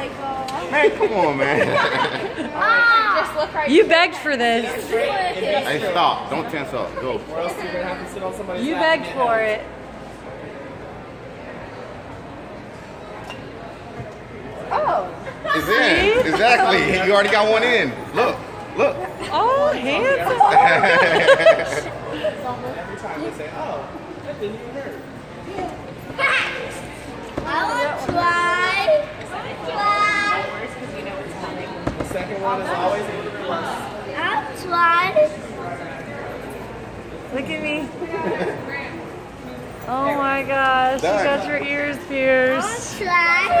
Michael. Man, come on, man. Ah. Just look right You begged for this. hey, stop. Don't tense up. Go. Or else you're gonna have to sit on somebody's You begged for it. Oh. It's in. Exactly. You already got one in. Look. Look. Oh, handsome. Oh, Every time they say, oh, that didn't even hurt. Second one is always even worse. I'll try. Look at me. Oh my gosh, you got your ears pierced. I'll try.